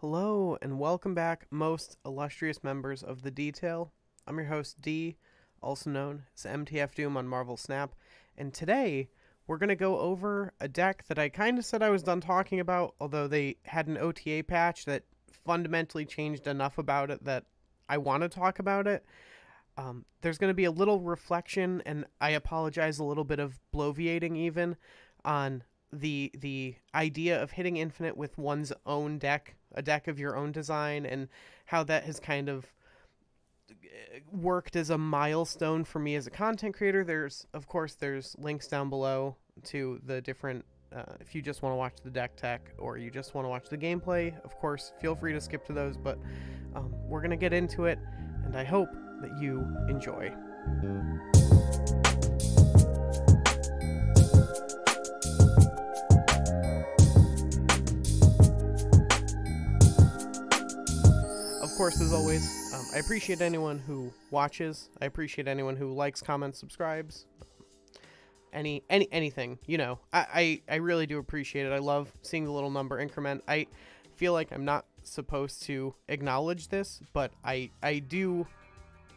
Hello and welcome back, most illustrious members of the Detail. I'm your host D, also known as MTF Doom on Marvel Snap, and today we're going to go over a deck that I kind of said I was done talking about, although they had an OTA patch that fundamentally changed enough about it that I want to talk about it. Um, there's going to be a little reflection, and I apologize a little bit of bloviating even on the the idea of hitting infinite with one's own deck, a deck of your own design, and how that has kind of uh, worked as a milestone for me as a content creator. There's of course there's links down below to the different uh, if you just want to watch the deck tech or you just want to watch the gameplay, of course, feel free to skip to those. But um, we're going to get into it, and I hope that you enjoy. Course, as always, um, I appreciate anyone who watches. I appreciate anyone who likes, comments, subscribes. Any, any, anything, you know. I, I, I really do appreciate it. I love seeing the little number increment. I feel like I'm not supposed to acknowledge this, but I, I do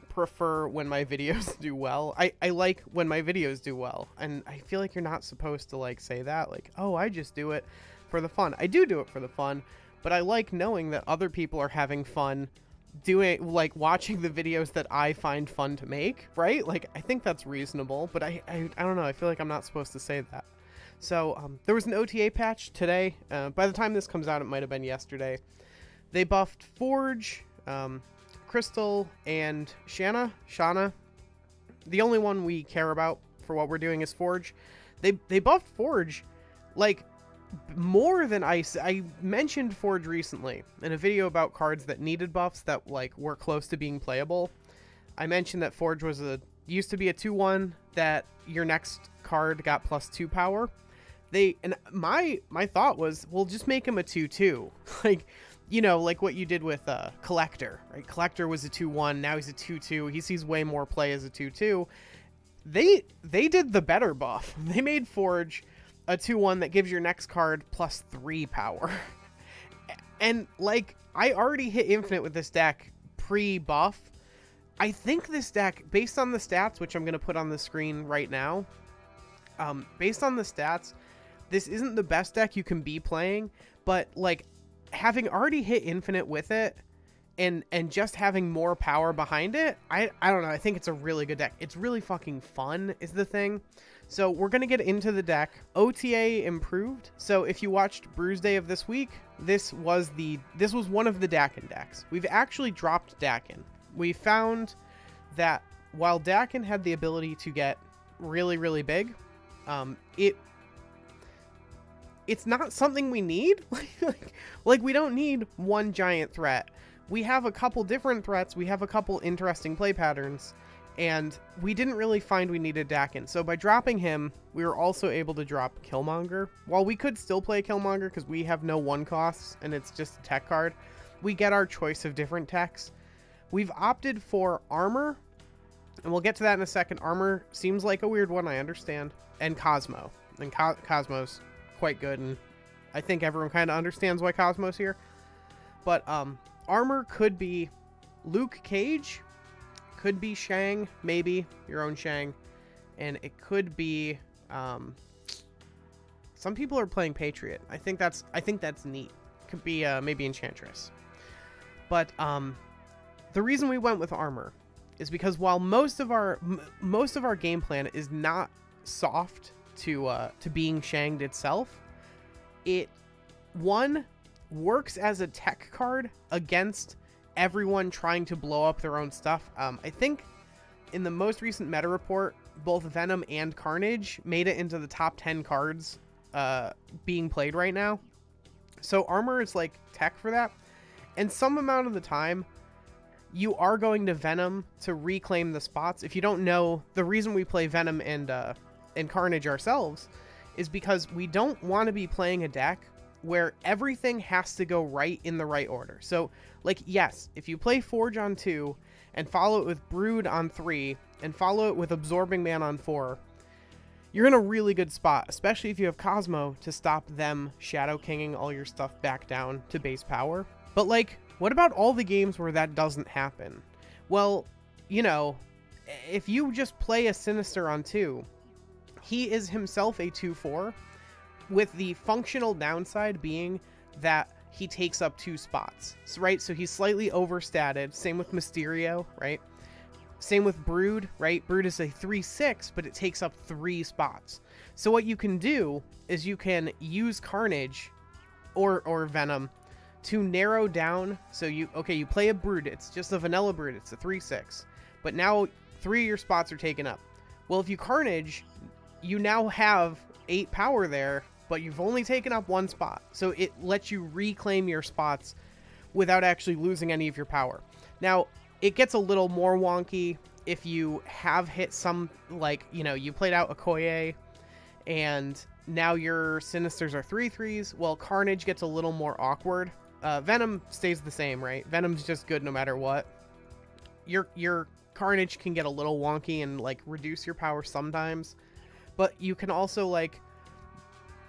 prefer when my videos do well. I, I like when my videos do well. And I feel like you're not supposed to like say that like, "Oh, I just do it for the fun." I do do it for the fun, but I like knowing that other people are having fun doing like watching the videos that I find fun to make, right? Like I think that's reasonable, but I I, I don't know. I feel like I'm not supposed to say that. So um, there was an OTA patch today. Uh, by the time this comes out, it might have been yesterday. They buffed Forge, um, Crystal, and Shanna. Shanna. The only one we care about for what we're doing is Forge. They they buffed Forge, like more than I I mentioned Forge recently in a video about cards that needed buffs that like were close to being playable. I mentioned that Forge was a used to be a 2-1 that your next card got plus 2 power. They and my my thought was, well just make him a 2-2. like you know, like what you did with uh, Collector, right? Collector was a 2-1, now he's a 2-2. He sees way more play as a 2-2. They they did the better buff. They made Forge a 2-1 that gives your next card plus 3 power. and like I already hit infinite with this deck pre-buff. I think this deck based on the stats which I'm going to put on the screen right now, um based on the stats, this isn't the best deck you can be playing, but like having already hit infinite with it and and just having more power behind it, I I don't know, I think it's a really good deck. It's really fucking fun is the thing. So we're going to get into the deck. OTA improved. So if you watched Brews Day of this week, this was the this was one of the Daken decks. We've actually dropped Daken. We found that while Daken had the ability to get really really big, um, it it's not something we need. like, like we don't need one giant threat. We have a couple different threats. We have a couple interesting play patterns and we didn't really find we needed Daken. So by dropping him, we were also able to drop Killmonger. While we could still play Killmonger because we have no one costs and it's just a tech card, we get our choice of different techs. We've opted for Armor, and we'll get to that in a second. Armor seems like a weird one, I understand. And Cosmo. And Co Cosmo's quite good, and I think everyone kind of understands why Cosmo's here. But um, Armor could be Luke Cage, could be Shang, maybe your own Shang, and it could be. Um, some people are playing Patriot. I think that's I think that's neat. Could be uh, maybe Enchantress, but um, the reason we went with armor is because while most of our most of our game plan is not soft to uh, to being Shanged itself, it one works as a tech card against everyone trying to blow up their own stuff. Um, I think in the most recent meta report, both Venom and Carnage made it into the top 10 cards uh, being played right now. So armor is like tech for that. And some amount of the time, you are going to Venom to reclaim the spots. If you don't know, the reason we play Venom and uh, and Carnage ourselves is because we don't want to be playing a deck where everything has to go right in the right order. So, like, yes, if you play Forge on 2 and follow it with Brood on 3 and follow it with Absorbing Man on 4, you're in a really good spot, especially if you have Cosmo to stop them Shadow Kinging all your stuff back down to base power. But like, what about all the games where that doesn't happen? Well, you know, if you just play a Sinister on 2, he is himself a 2-4, with the functional downside being that he takes up two spots, so, right? So he's slightly overstated. Same with Mysterio, right? Same with Brood, right? Brood is a 3-6, but it takes up three spots. So what you can do is you can use Carnage or or Venom to narrow down. So you okay, you play a Brood. It's just a vanilla Brood. It's a 3-6. But now three of your spots are taken up. Well, if you Carnage, you now have eight power there, but you've only taken up one spot. So it lets you reclaim your spots without actually losing any of your power. Now, it gets a little more wonky if you have hit some, like, you know, you played out Okoye and now your Sinisters are 3 threes. Well, Carnage gets a little more awkward. Uh, Venom stays the same, right? Venom's just good no matter what. Your, your Carnage can get a little wonky and, like, reduce your power sometimes. But you can also, like,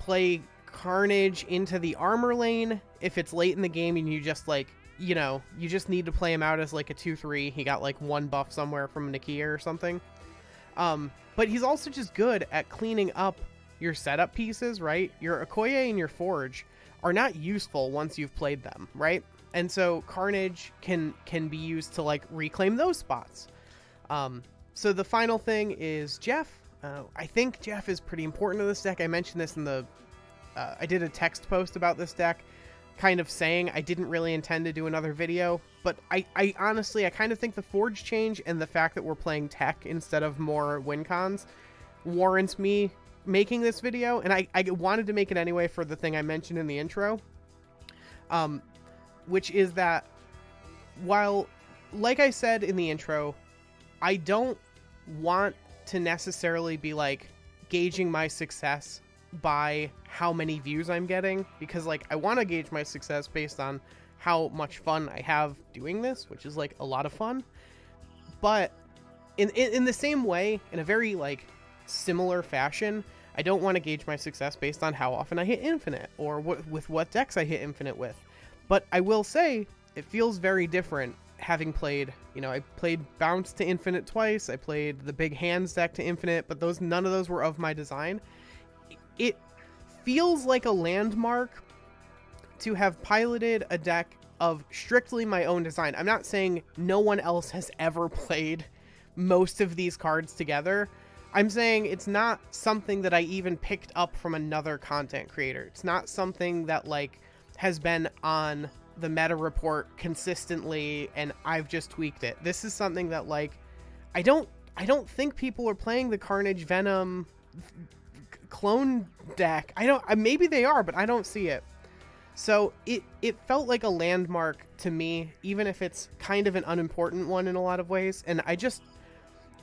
play Carnage into the armor lane if it's late in the game and you just, like, you know, you just need to play him out as like a 2-3. He got like one buff somewhere from Nakia or something. Um, but he's also just good at cleaning up your setup pieces, right? Your Okoye and your Forge are not useful once you've played them, right? And so Carnage can can be used to like reclaim those spots. Um, so the final thing is Jeff. Uh, I think Jeff is pretty important to this deck. I mentioned this in the uh, I did a text post about this deck kind of saying I didn't really intend to do another video, but I, I honestly, I kind of think the Forge change and the fact that we're playing tech instead of more win cons warrants me making this video, and I, I wanted to make it anyway for the thing I mentioned in the intro, um, which is that while, like I said in the intro, I don't want to necessarily be like gauging my success by how many views I'm getting because like I want to gauge my success based on how much fun I have doing this, which is like a lot of fun. But in in, in the same way, in a very like similar fashion, I don't want to gauge my success based on how often I hit infinite or what with what decks I hit infinite with. But I will say it feels very different having played, you know, I played bounce to infinite twice. I played the big hands deck to infinite, but those none of those were of my design it feels like a landmark to have piloted a deck of strictly my own design. I'm not saying no one else has ever played most of these cards together. I'm saying it's not something that I even picked up from another content creator. It's not something that like has been on the meta report consistently and I've just tweaked it. This is something that like I don't I don't think people are playing the Carnage Venom clone deck. I don't. Maybe they are, but I don't see it. So it it felt like a landmark to me, even if it's kind of an unimportant one in a lot of ways. And I just,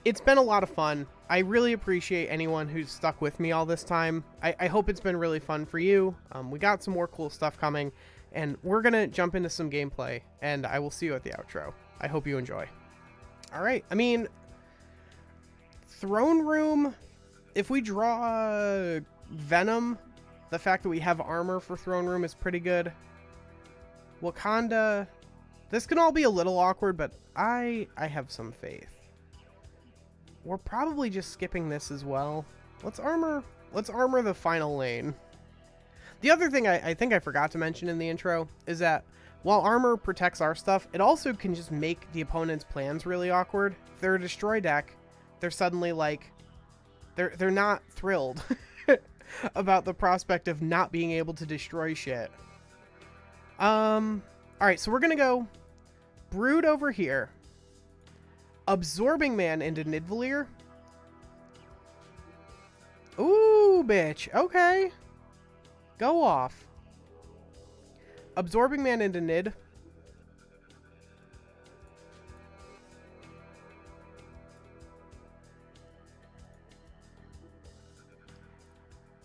it's been a lot of fun. I really appreciate anyone who's stuck with me all this time. I, I hope it's been really fun for you. Um, we got some more cool stuff coming, and we're gonna jump into some gameplay. And I will see you at the outro. I hope you enjoy. All right. I mean, throne room if we draw Venom, the fact that we have armor for Throne Room is pretty good. Wakanda, this can all be a little awkward, but I I have some faith. We're probably just skipping this as well. Let's armor, let's armor the final lane. The other thing I, I think I forgot to mention in the intro is that while armor protects our stuff, it also can just make the opponent's plans really awkward. If they're a destroy deck, they're suddenly like, they're they're not thrilled about the prospect of not being able to destroy shit. Um, all right, so we're gonna go Brood over here, Absorbing Man into Nidavellir. Ooh, bitch. Okay. Go off. Absorbing Man into Nid.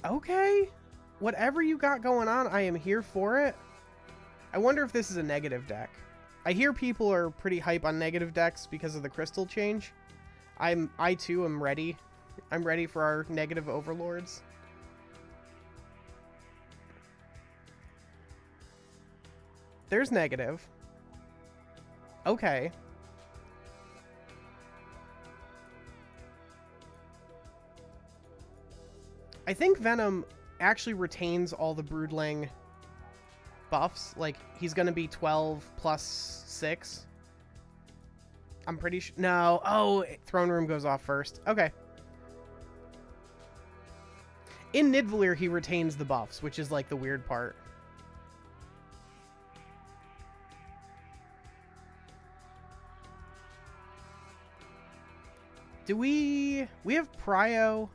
Okay. Whatever you got going on, I am here for it. I wonder if this is a negative deck. I hear people are pretty hype on negative decks because of the crystal change. I'm I too am ready. I'm ready for our negative overlords. There's negative. Okay. I think Venom actually retains all the Broodling buffs. Like, he's going to be 12 plus 6. I'm pretty sure. No. Oh, Throne Room goes off first. Okay. In Nidavellir, he retains the buffs, which is, like, the weird part. Do we... We have Prio.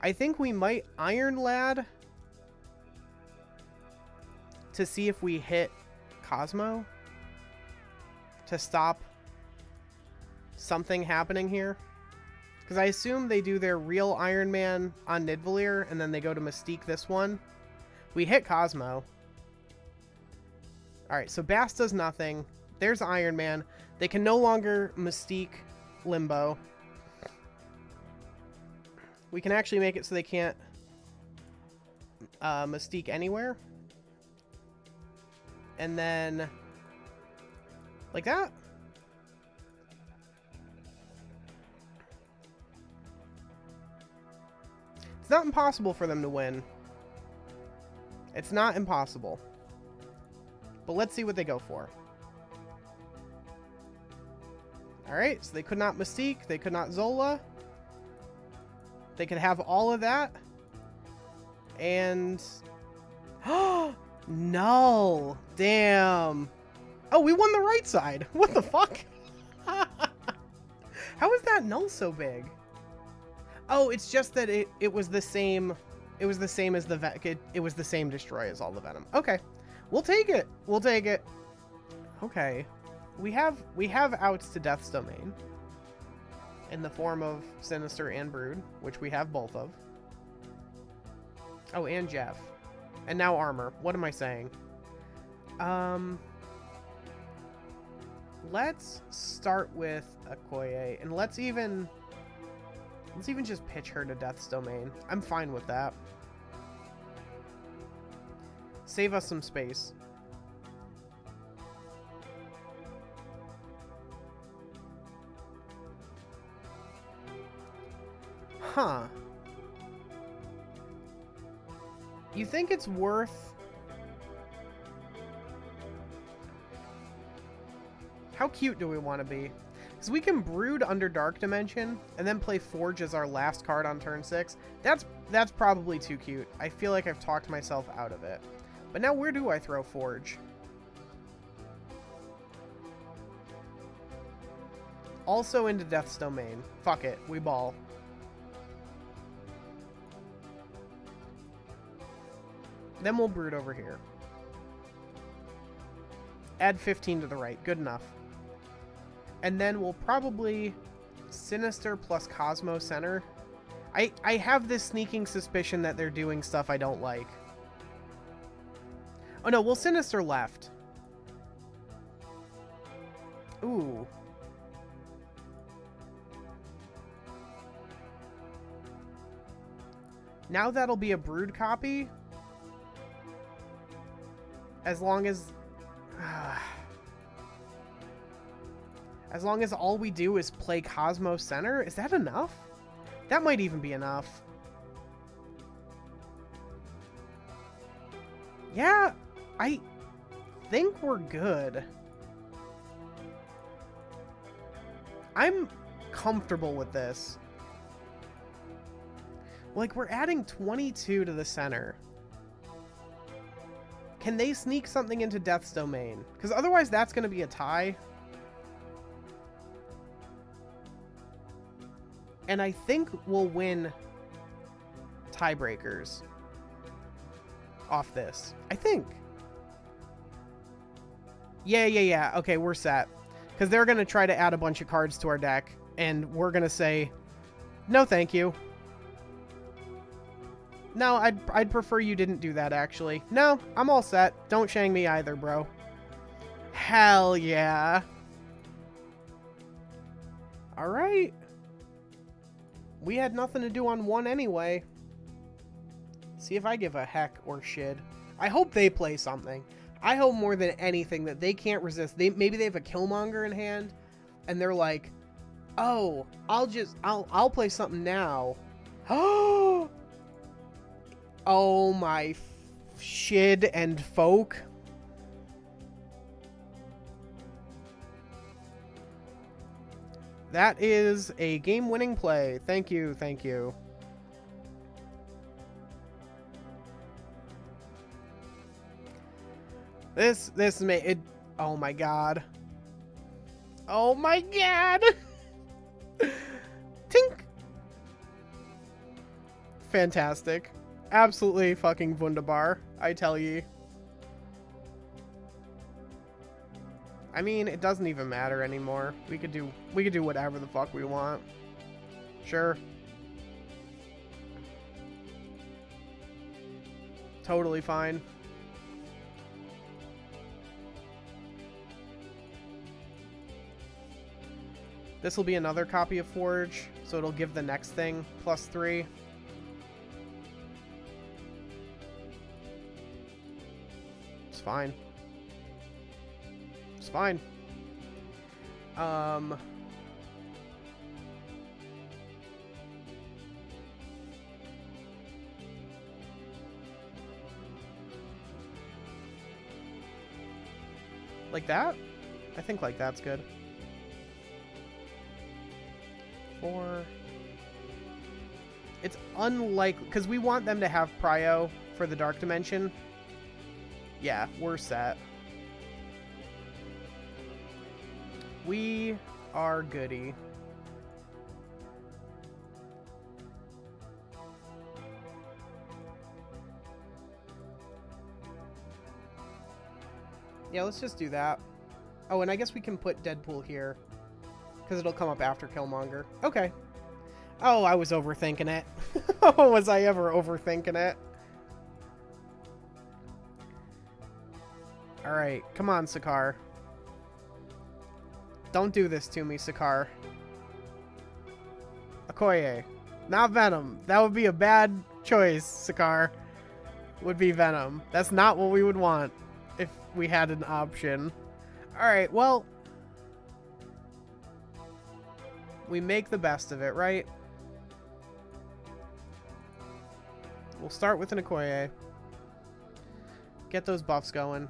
I think we might Iron Lad to see if we hit Cosmo to stop something happening here. Because I assume they do their real Iron Man on Nidavellir, and then they go to Mystique this one. We hit Cosmo. Alright, so Bass does nothing. There's Iron Man. They can no longer Mystique Limbo. We can actually make it so they can't uh, Mystique anywhere. And then... Like that? It's not impossible for them to win. It's not impossible. But let's see what they go for. Alright, so they could not Mystique, they could not Zola. They could have all of that. And... Oh, no! Damn. Oh, we won the right side. What the fuck? How is that Knull so big? Oh, it's just that it, it was the same... It was the same as the... It, it was the same destroy as all the Venom. Okay. We'll take it. We'll take it. Okay. We have we have outs to Death's Domain in the form of Sinister and Brood, which we have both of. Oh, and Jeff. And now Armor. What am I saying? Um, let's start with Okoye, and let's even... Let's even just pitch her to Death's Domain. I'm fine with that. Save us some space. Huh. You think it's worth... How cute do we want to be? Because we can Brood under Dark Dimension, and then play Forge as our last card on turn 6. That's, that's probably too cute. I feel like I've talked myself out of it. But now where do I throw Forge? Also into Death's Domain. Fuck it, we ball. Then we'll brood over here. Add 15 to the right. Good enough. And then we'll probably Sinister plus Cosmo Center. I, I have this sneaking suspicion that they're doing stuff I don't like. Oh no, we'll Sinister left. Ooh. Now that'll be a brood copy as long as... As long as all we do is play Cosmo Center? Is that enough? That might even be enough. Yeah, I think we're good. I'm comfortable with this. Like, we're adding 22 to the center. Can they sneak something into Death's Domain? Because otherwise that's going to be a tie. And I think we'll win tiebreakers off this. I think. Yeah, yeah, yeah. Okay, we're set. Because they're going to try to add a bunch of cards to our deck. And we're going to say, no thank you. No, I'd, I'd prefer you didn't do that, actually. No, I'm all set. Don't Shang me either, bro. Hell yeah. Alright. We had nothing to do on one anyway. See if I give a heck or shit. I hope they play something. I hope more than anything that they can't resist. They maybe they have a Killmonger in hand, and they're like, "Oh, I'll just I'll I'll play something now." Oh, oh my shid and folk. That is a game-winning play. Thank you, thank you. This this may it. Oh my god. Oh my god. Tink. Fantastic. Absolutely fucking wunderbar. I tell ye. I mean, it doesn't even matter anymore. We could do we could do whatever the fuck we want. Sure. Totally fine. This will be another copy of Forge, so it'll give the next thing plus three. Fine. It's fine. Um... Like that? I think like that's good. Four. It's unlikely, because we want them to have Prio for the Dark Dimension. Yeah, we're set. We are goody. Yeah, let's just do that. Oh, and I guess we can put Deadpool here. Because it'll come up after Killmonger. Okay. Oh, I was overthinking it. was I ever overthinking it? Alright, come on, Sakaar. Don't do this to me, Sakaar. Okoye. Not Venom. That would be a bad choice, Sakaar. Would be Venom. That's not what we would want if we had an option. Alright, well... We make the best of it, right? We'll start with an Okoye. Get those buffs going.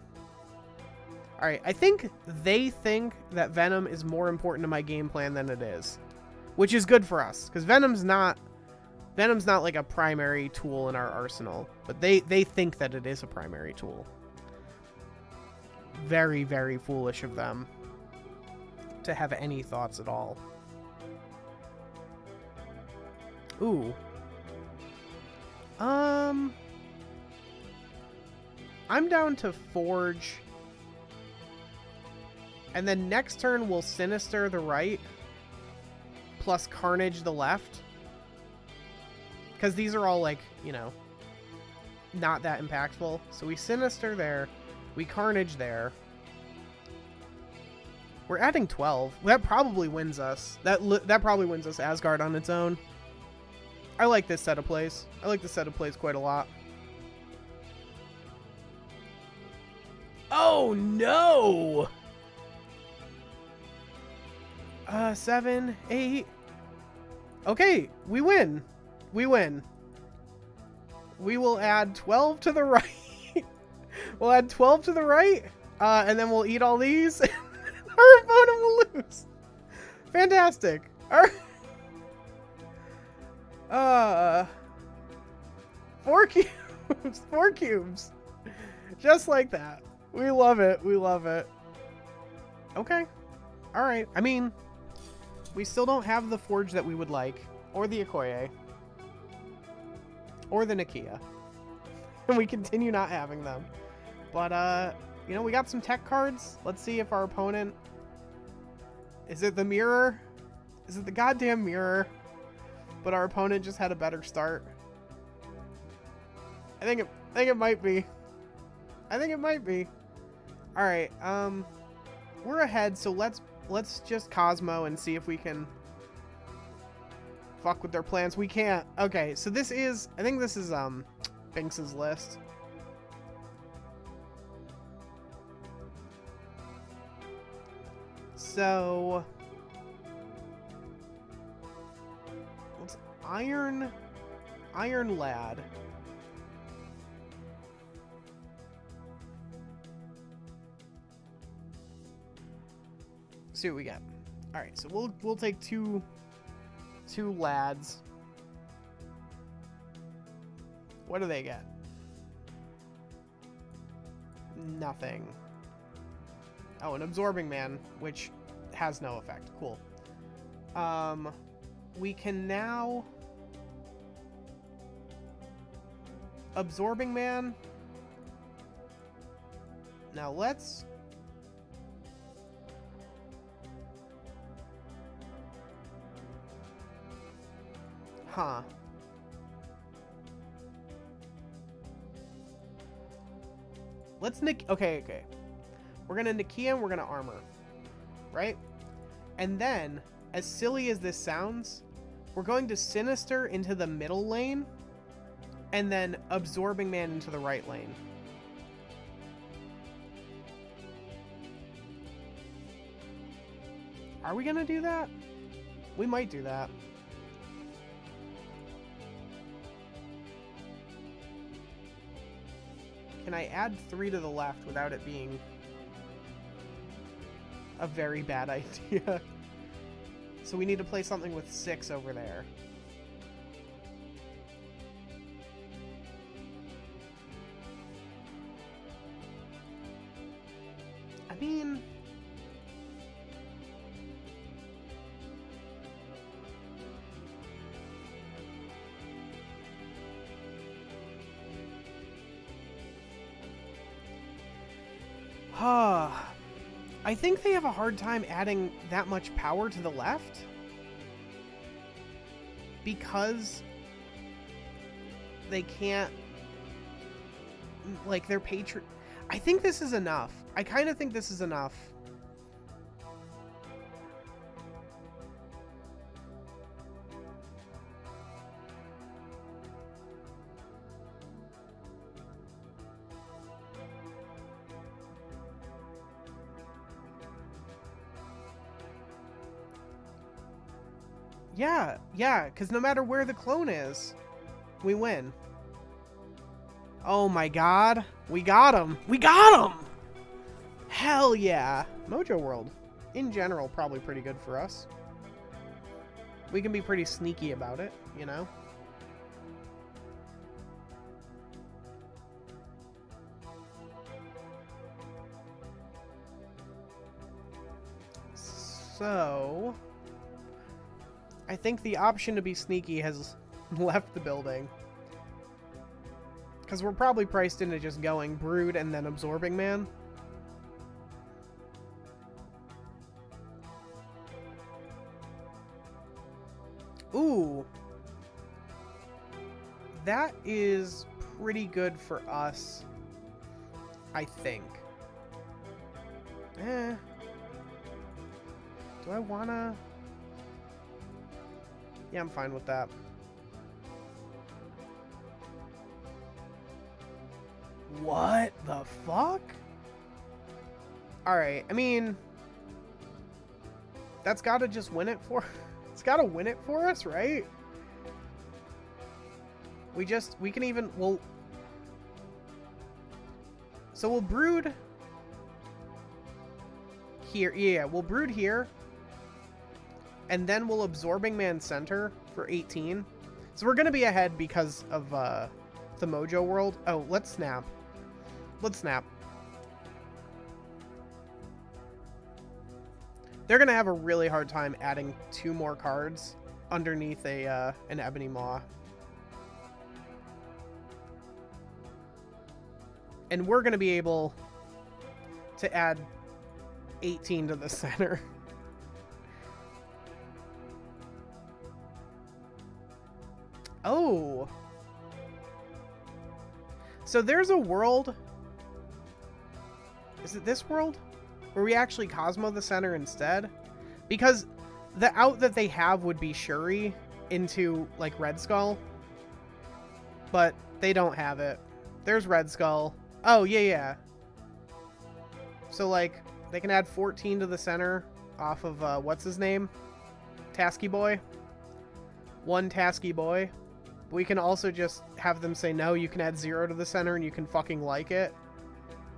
Alright, I think they think that Venom is more important to my game plan than it is. Which is good for us, because Venom's not... Venom's not like a primary tool in our arsenal, but they, they think that it is a primary tool. Very, very foolish of them to have any thoughts at all. Ooh. Um... I'm down to Forge. And then next turn we'll Sinister the right. Plus Carnage the left. Because these are all like, you know, not that impactful. So we Sinister there. We Carnage there. We're adding 12. That probably wins us. That that probably wins us Asgard on its own. I like this set of plays. I like this set of plays quite a lot. Oh no! Uh, seven, eight. Okay, we win. We win. We will add 12 to the right. we'll add 12 to the right, uh, and then we'll eat all these. Our opponent will lose. Fantastic. Right. Uh, four cubes. four cubes. Just like that. We love it. We love it. Okay. All right. I mean, we still don't have the forge that we would like, or the Okoye, or the Nakia. And we continue not having them. But, uh, you know, we got some tech cards. Let's see if our opponent... Is it the mirror? Is it the goddamn mirror? but our opponent just had a better start. I think it I think it might be. I think it might be. Alright, um we're ahead, so let's let's just Cosmo and see if we can fuck with their plans. We can't. Okay, so this is, I think this is, um, Binks's list. So, let's iron, iron lad. See what we got. All right, so we'll we'll take two two lads. What do they get? Nothing. Oh, an absorbing man, which has no effect. Cool. Um, we can now absorbing man. Now let's Huh. Let's nick. Okay, okay. We're gonna Nakia and we're gonna armor. Right? And then, as silly as this sounds, we're going to Sinister into the middle lane, and then Absorbing Man into the right lane. Are we gonna do that? We might do that. Can I add three to the left without it being a very bad idea? so we need to play something with six over there. I think they have a hard time adding that much power to the left. Because they can't like their patron I think this is enough. I kind of think this is enough. Yeah, because no matter where the clone is, we win. Oh my god. We got him. We got him! Hell yeah. Mojo World, in general, probably pretty good for us. We can be pretty sneaky about it, you know? So... I think the option to be sneaky has left the building. Because we're probably priced into just going Brood and then Absorbing Man. Ooh. That is pretty good for us, I think. Eh. Do I wanna... Yeah, I'm fine with that. What the fuck? Alright, I mean... That's gotta just win it for... It's gotta win it for us, right? We just... We can even... We'll... So we'll brood... Here. Yeah, we'll brood here and then we'll Absorbing Man center for 18. So we're going to be ahead because of uh, the Mojo World. Oh, let's snap. Let's snap. They're going to have a really hard time adding two more cards underneath a uh, an Ebony Maw. And we're going to be able to add 18 to the center. Oh. So there's a world. Is it this world? Where we actually Cosmo the center instead? Because the out that they have would be Shuri into, like, Red Skull. But they don't have it. There's Red Skull. Oh, yeah, yeah. So, like, they can add 14 to the center off of, uh, what's his name? Tasky Boy. One Tasky Boy. We can also just have them say, no, you can add zero to the center and you can fucking like it.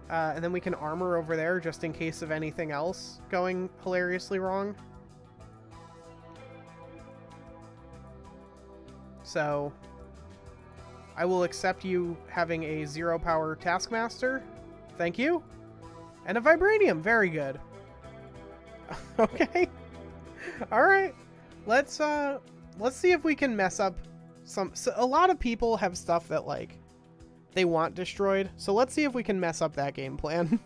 Uh, and then we can armor over there just in case of anything else going hilariously wrong. So, I will accept you having a zero power Taskmaster. Thank you. And a Vibranium. Very good. okay. Alright. Let's, uh, let's see if we can mess up some... So a lot of people have stuff that, like, they want destroyed. So let's see if we can mess up that game plan.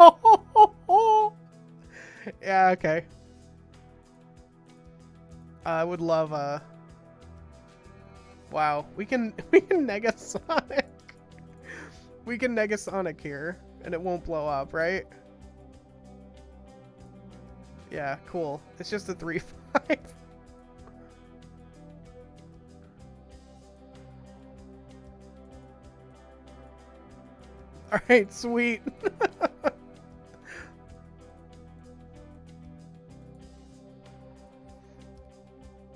oh. yeah, okay. I would love, uh... Wow, we can, we can Negasonic. We can Negasonic here, and it won't blow up, right? Yeah, cool. It's just a 3-5. Alright, sweet.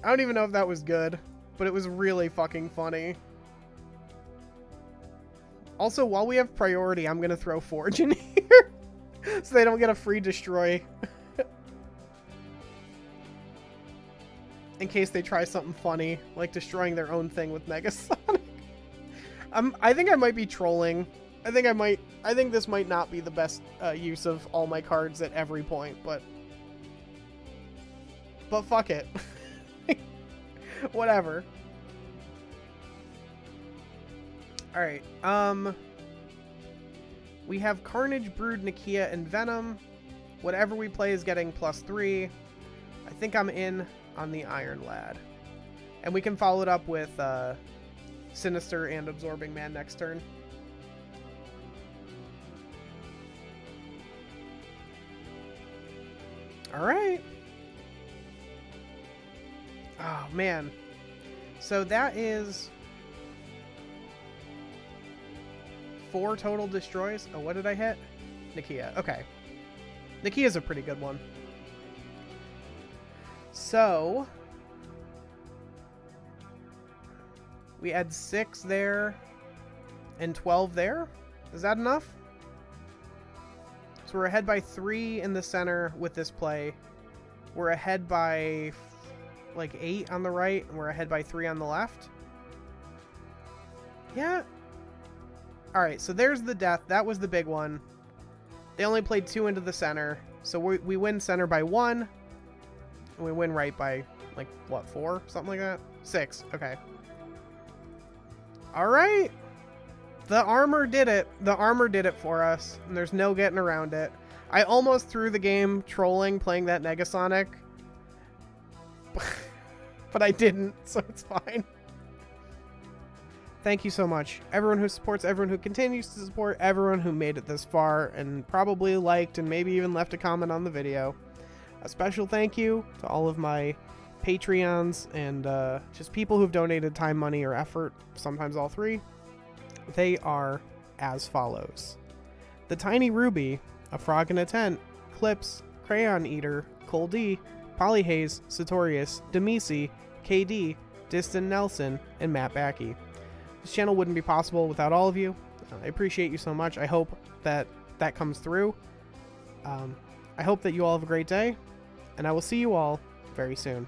I don't even know if that was good, but it was really fucking funny. Also, while we have priority, I'm gonna throw Forge in here. so they don't get a free destroy. in case they try something funny, like destroying their own thing with Negasonic. I'm, um, I think I might be trolling. I think I might, I think this might not be the best uh, use of all my cards at every point, but... But fuck it. Whatever. Alright, um... We have Carnage, Brood, Nakia, and Venom. Whatever we play is getting plus three. I think I'm in on the Iron Lad. And we can follow it up with uh, Sinister and Absorbing Man next turn. Alright. Oh, man. So that is... Four total destroys. Oh, what did I hit? Nakia. Okay. Nakia's a pretty good one. So... We add 6 there and 12 there. Is that enough? So we're ahead by 3 in the center with this play. We're ahead by like 8 on the right, and we're ahead by 3 on the left. Yeah. Alright, so there's the death. That was the big one. They only played 2 into the center. So we, we win center by 1. And we win right by, like, what, 4? Something like that? 6. Okay. Alright. The armor did it. The armor did it for us. And there's no getting around it. I almost threw the game trolling playing that Negasonic. but I didn't, so it's fine. Thank you so much. Everyone who supports, everyone who continues to support, everyone who made it this far and probably liked and maybe even left a comment on the video. A special thank you to all of my Patreons and uh, just people who've donated time, money, or effort, sometimes all three. They are as follows The Tiny Ruby, A Frog in a Tent, Clips, Crayon Eater, Cole D, Polyhaze, Sartorius, Demisi, KD, Distant Nelson, and Matt Backey. This channel wouldn't be possible without all of you. I appreciate you so much. I hope that that comes through. Um, I hope that you all have a great day, and I will see you all very soon.